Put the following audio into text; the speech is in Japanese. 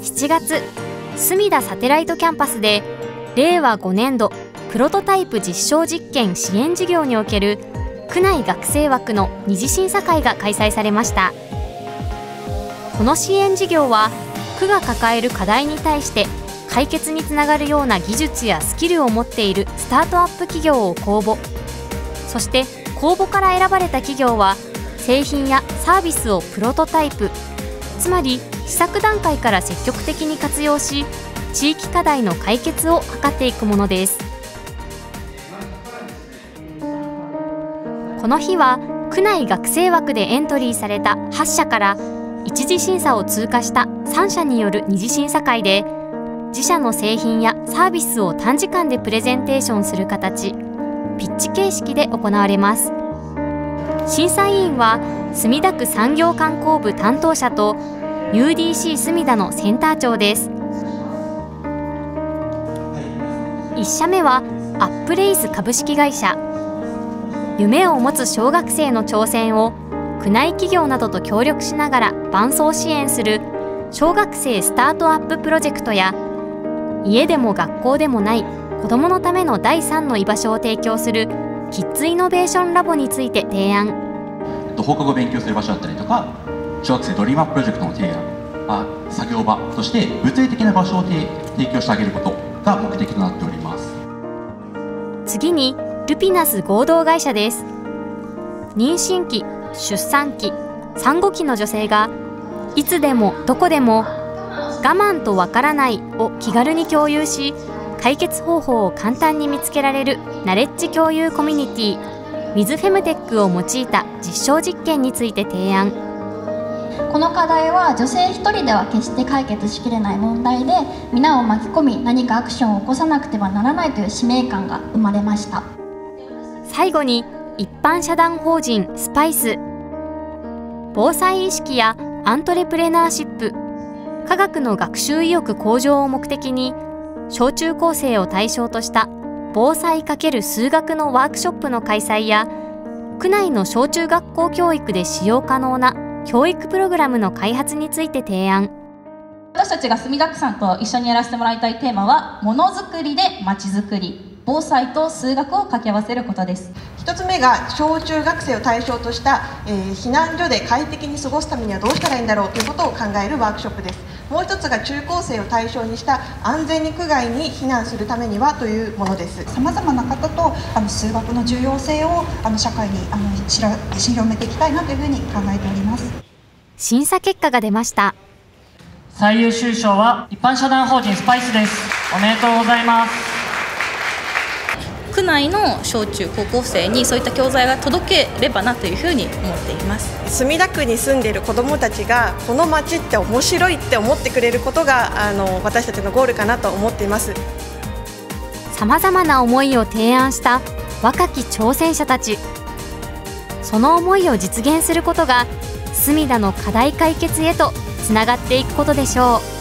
7月すみだサテライトキャンパスで令和5年度プロトタイプ実証実験支援事業における区内学生枠の二次審査会が開催されました。この支援事業は区が抱える課題に対して解決につながるような技術やスキルを持っているスタートアップ企業を公募。そして公募から選ばれた企業は製品やサービスをプロトタイプ。つまり試作段階から積極的に活用し地域課題の解決を図っていくものです。この日は区内学生枠でエントリーされた8社から一次審査を通過した3社による二次審査会で自社の製品やサービスを短時間でプレゼンテーションする形ピッチ形式で行われます。審査委員は墨田区産業観光部担当者と UDC 墨田のセンター長です。1社目はアップレイズ株式会社。夢を持つ小学生の挑戦を区内企業などと協力しながら伴走支援する小学生スタートアッププロジェクトや家でも学校でもない子どものための第3の居場所を提供するキッズイノベーションラボについて提案。放課後勉強する場所だったりとか小学生ドリームアッププロジェクトの提案。あ作業場として物理的な場所を提供してあげることが目的となっております。次にルピナス合同会社です。妊娠期出産期産後期の女性がいつでもどこでも我慢とわからないを気軽に共有し解決方法を簡単に見つけられるナレッジ共有コミュニティウィズフェムテックを用いた実証実験について提案。この課題は女性一人では決して解決しきれない問題で皆を巻き込み何かアクションを起こさなくてはならないという使命感が生まれました。最後に一般社団法人スパイス。防災意識やアントレプレナーシップ。科学の学習意欲向上を目的に小中高生を対象とした防災×数学のワークショップの開催や区内の小中学校教育で使用可能な教育プログラムの開発について提案。私たちが墨田区さんと一緒にやらせてもらいたいテーマはものづくりでまちづくり防災と数学を掛け合わせることです。1つ目が小中学生を対象とした、えー、避難所で快適に過ごすためにはどうしたらいいんだろうということを考えるワークショップです。もう一つが中高生を対象にした安全に区外に避難するためにはというものです。さまざまな方とあの数学の重要性をあの社会にあの広めていきたいなというふうに考えております。審査結果が出ました。最優秀賞は一般社団法人スパイスです。おめでとうございます区内の小中高校生にそういった教材が届ければなというふうに思っています。墨田区に住んでいる子どもたちがこの街って面白いって思ってくれることがあの私たちのゴールかなと思っています。さまざまな思いを提案した若き挑戦者たち。その思いを実現することが隅田の課題解決へとつながっていくことでしょう